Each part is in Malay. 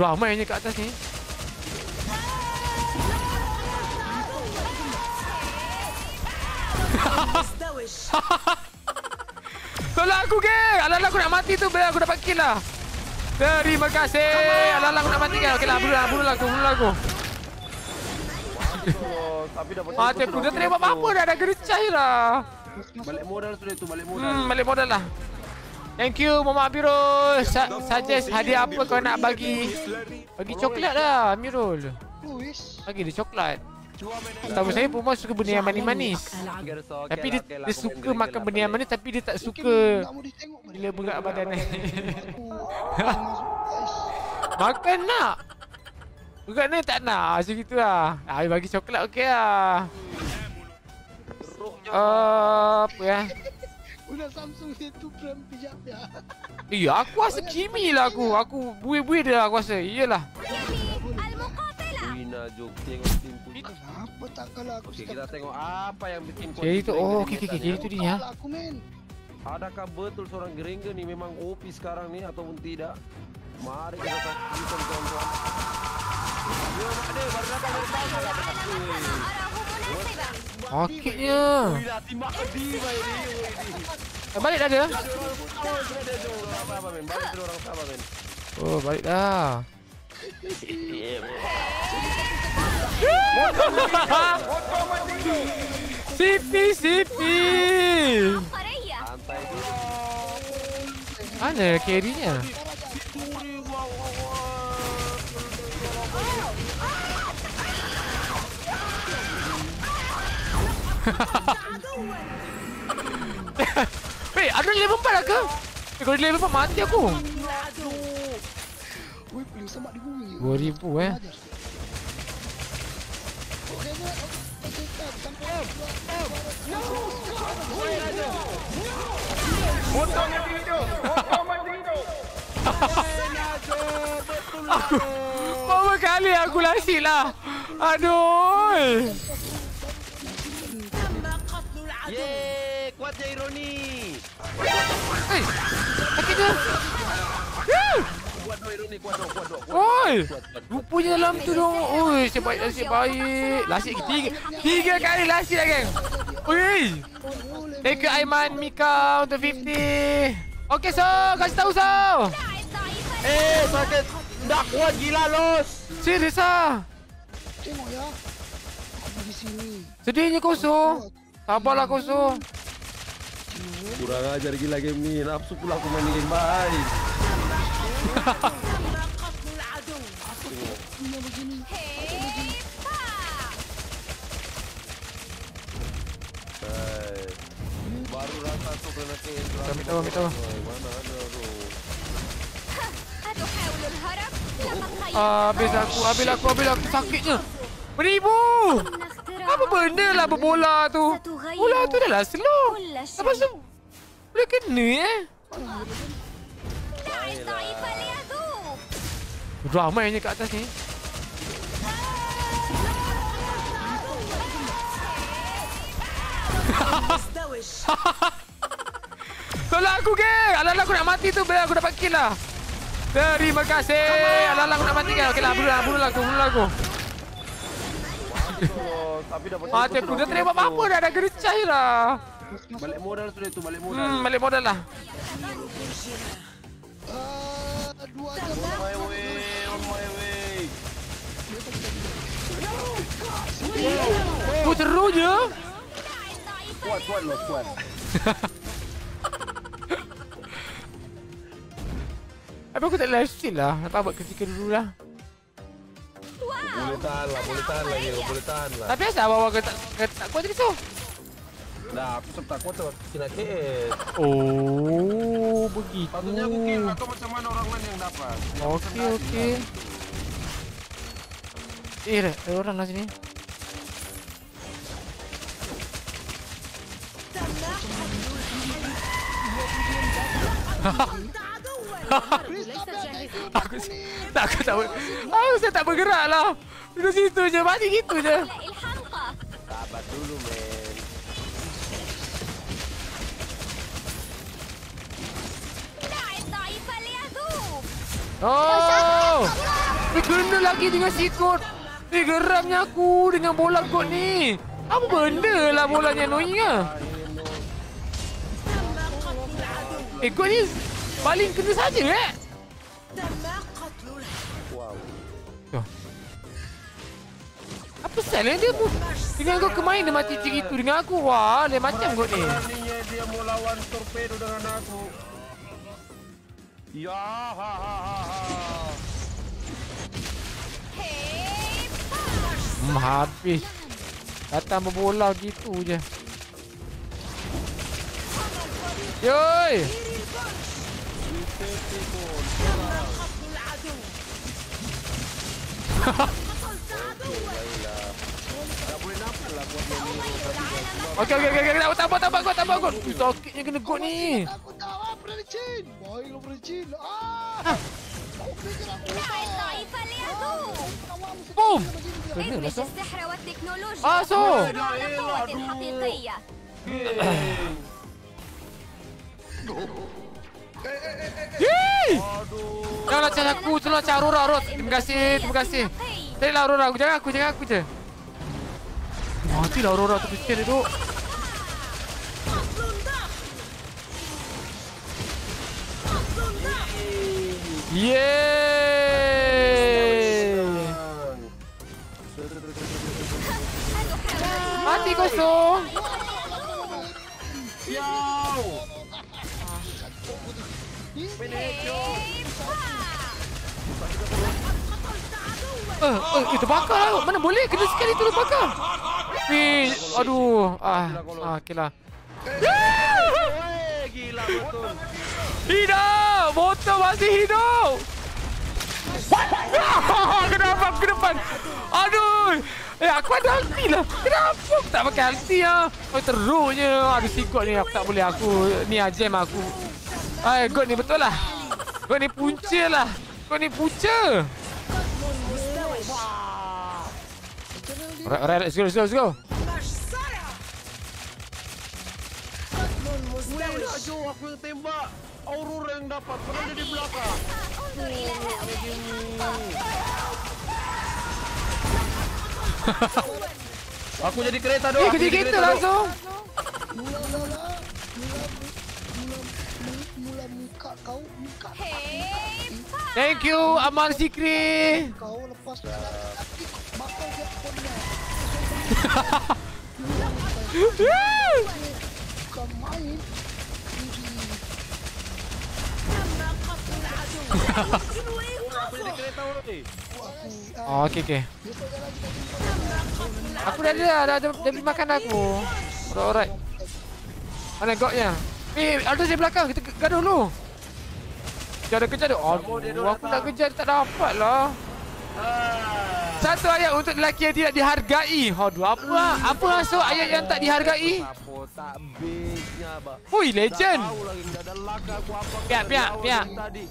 Ramainya kat atas ni. Tolong aku ke? Alah aku nak mati tu biar aku dapat kill lah. Terima kasih. Alah aku nak mati kan. Okeylah bunuh lah, bunuh lah aku, bunuh lah aku. Tapi dapat Mati aku dah terima apa-apa dah dah gercai lah. Balik modal sudah itu, balik modal. Hmm, balik modal lah. Thank you Mama Amirul. Sa suggest hadiah apa kau nak bagi? Bagi coklat lah Amirul. Bagi dia coklat. Tahu saya pun suka benda yang manis-manis. Tapi dia, dia suka makan benda yang manis tapi dia tak suka bila berat badan ni. makan nak. Berat ni tak nak macam gitu lah. Ah, bagi coklat okey lah. Uh, apa ya? Udah Samsung itu Prime pijak ya. Ya, aku rasa Kimi lah aku. Aku bui-bui dia lah aku rasa. Iyalah. Wina jog tengok tim tu. Kenapa tak kalah aku Okey, kita tengok apa yang bikin kau. Jadi tu, oh okey okey okey. Jadi tu dia. ya. Aku men. Adakah betul seorang Gerengga ni memang OP sekarang ni ataupun tidak? Mari kita saksikan tuan-tuan. Yo, mak dia baru datang dari belakang ni. Eh, balik dah men. Oh, balik dah. Sipi, sipi. Mana carry-nya? Weh, ada level 4 lah ke? Eh, kalau level 4 mati aku. Woi, paling semak di bumi. 2000 eh. Ajar. Okey, okey, okey, tak sampai. Aku Berapa kali aku lasik lah Aduh Eh Sakit je Kuat kuat kuat dua. Oi. Rupanya dalam tu dong Oi Nasib baik Nasib baik Lasik tiga Tiga kali lasik lah geng Oi Thank you Aiman Mika Untuk 50 Okay so Kasih tahu so Eh, sakit. Tak kuat gila los. Serius ah Tengok ya. Aku di sini. Sedihnya kau so Sabarlah kau so Kurang ajar gila game ni. Nafsu pula aku main game baik. Kami tahu, kami tahu. Habis aku Habis aku Habis aku Sakitnya Beribu Apa benda lah berbola tu? Bola tu dah lah slow. Lepas tu Boleh kena eh? Ramainya kat atas ni. Tolong aku ke Alah aku nak mati tu. Biar aku dapat kill lah. Terima kasih. Alah aku nak mati kan Okeylah bunuh lah Bunuh lah aku Bunuh lah aku Oh, tapi dapat Mati aku dah terima apa-apa dah Dah gercai lah Balik modal sudah itu, balik modal. Hmm balik modal lah Ah, dua jam. On my way, on my way. Oh seru je Kuat, kuat lo, kuat. Tapi aku tak live stream lah Nak buat ketika dulu lah Boleh tahan lah, boleh tahan lagi, boleh tahan lah. Tapi asal awal-awal kau tak, kuat tadi tu Nah, aku sebab kuat tu kena KS. Oh begitu Patutnya aku kill atau macam mana orang lain yang dapat. Okey okey Eh ada ada orang lah sini Aku tak aku tak Aku saya tak bergerak lah Duduk situ je Mati gitu je Sabar dulu, men. Oh Eh, kena lagi dengan sikot. Eh, geramnya aku dengan bola kot ni. Apa benda lah bolanya annoying lah. Eh, kau ni paling kena saja eh. Wow. Yo. Apa salah dia pun Dengan kau kemain dia mati macam itu Dengan aku Wah lain macam kau ni dia mau lawan torpedo dengan aku. Ya, ha ha ha ha. Hmm habis Datang berbola gitu je Yoi Okey okey okey okey tak apa tak apa kau tak apa kau Ui, Sakitnya kena god ni Aku tahu apa dari Chin. Boy lo dari Chin. Ah. Kau fikir aku دع الضعيف ليذوب Boom Kena ادمج lah so السحر والتكنولوجيا Ah, so. وصنع القوة الحقيقية Yeay! Aduh. Jangan nak cari aku tu nak cari Aurora Rod Terima kasih terima kasih. Cari lah Aurora aku jangan aku jangan aku je. Matilah Aurora tu kecil dia tu Yeay! Mati kosong Eh, eh, itu bakar lah. Mana boleh? Kena sekali tu bakar. Wih, aduh. Ah, ah okey lah. Eh, gila betul. Hidup! Motor masih hidup! Kenapa aku depan? Aduh! Eh, aku ada ulti lah. Kenapa aku tak pakai ulti lah? Oh, teruknya. Aduh, si God ni aku tak boleh. Aku, ni ajem aku. Ay, God ni betul lah. God ni punca lah. God ni punca. Alright, alright, let's go, let's go, let's go. Aku jadi kereta dong. Eh, jadi kereta, kau, muka. Thank you, Amal Sikri. Kau lepas. Oh, okey okey. Aku dah ada dah, dah, beli makan aku. Alright. Mana goknya? Eh, Aldo di belakang. Kita gaduh dulu. Kejar dia, kejar dia. Aduh, aku nak kejar tak dapat lah. Satu ayat untuk lelaki yang tidak dihargai. Aduh, apa apa masuk ayat yang tak dihargai? Hui, legend. Piak, piak, piak. Tadi.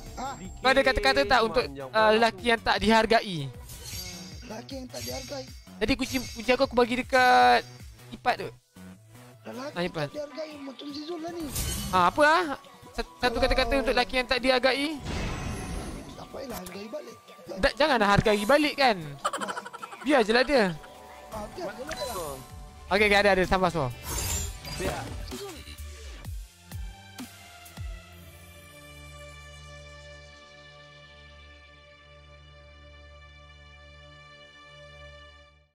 Kau ada kata-kata tak untuk uh, lelaki yang tak dihargai? Lelaki yang tak dihargai. Tadi kunci kunci aku aku bagi dekat ipat tu. Lelaki Ah, Ipan. tak dihargai macam si Zul lah ni. Ha, apa ah? Sat- Satu kata-kata untuk lelaki yang tak dihargai. Tak payahlah hargai balik. Da, janganlah hargai balik kan. Biar je lah dia. Ah, biar. Okey, okay, ada ada tambah semua. Piak.